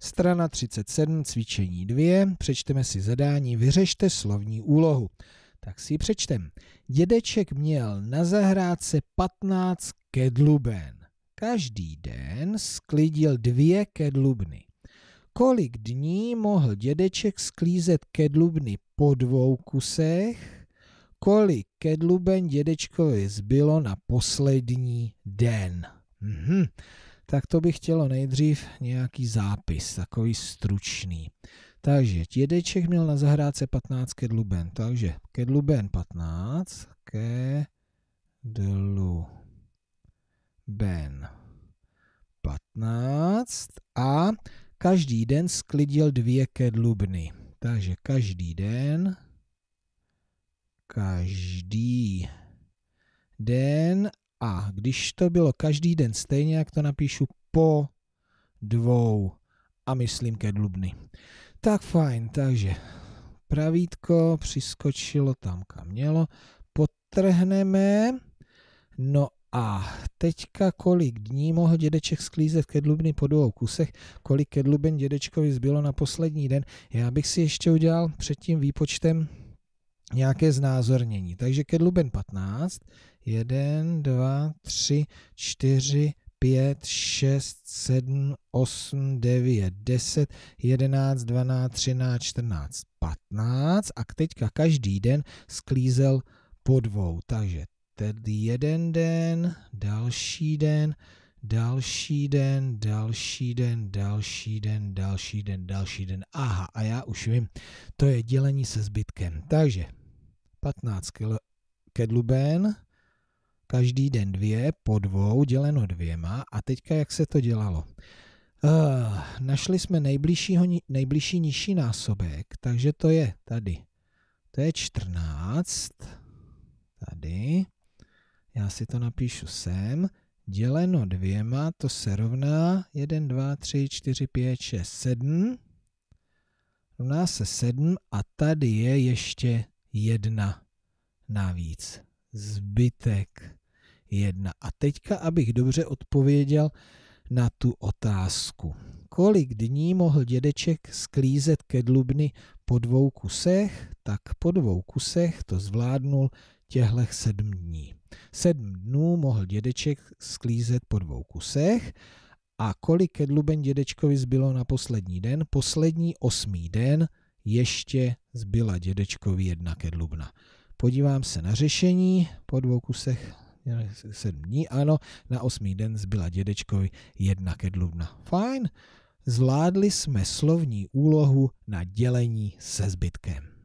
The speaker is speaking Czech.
Strana 37, cvičení 2, přečteme si zadání, vyřešte slovní úlohu. Tak si ji přečtem. Dědeček měl na zahrádce 15 kedluben. Každý den sklidil dvě kedlubny. Kolik dní mohl dědeček sklízet kedlubny po dvou kusech? Kolik kedluben dědečkovi zbylo na poslední den? Mhm. Tak to bych chtělo nejdřív nějaký zápis, takový stručný. Takže dědeček měl na zahrádce 15 kedluben, takže kedluben 15, kedluben 15 a každý den sklidil dvě kedlubny. Takže každý den, každý den a když to bylo každý den stejně, jak to napíšu po dvou a myslím kedlubny. Tak fajn, takže pravítko přiskočilo tam, kam mělo, potrhneme, no a teďka kolik dní mohl dědeček sklízet kedlubny po dvou kusech, kolik kedluben dědečkovi zbylo na poslední den. Já bych si ještě udělal před tím výpočtem nějaké znázornění. Takže kedluben 15, 1, 2, 3, 4, 5, 6, 7, 8, 9, 10, 11, 12, 13, 14, 15 a teďka každý den sklízel po dvou. Takže tedy jeden den, další den, další den, další den, další den, další den, další den. Aha, a já už vím, to je dělení se zbytkem. Takže 15 kedluben, každý den dvě po dvou děleno dvěma. A teďka jak se to dělalo. Uh, našli jsme nejbližšího, nejbližší nižší násobek, takže to je tady. To je 14, tady, já si to napíšu sem, děleno dvěma, to se rovná 1, 2, 3, 4, 5, 6, 7, rovná se 7 a tady je ještě jedna navíc. Zbytek jedna. A teďka, abych dobře odpověděl na tu otázku. Kolik dní mohl dědeček sklízet kedlubny po dvou kusech? Tak po dvou kusech to zvládnul těchto sedm dní. Sedm dnů mohl dědeček sklízet po dvou kusech a kolik kedluben dědečkovi zbylo na poslední den? Poslední osmý den ještě zbyla dědečkovi jedna kedlubna. Podívám se na řešení po dvou kusech sedm dní, ano, na osmý den zbyla dědečkovi jedna kedlubna. Fajn, zvládli jsme slovní úlohu na dělení se zbytkem.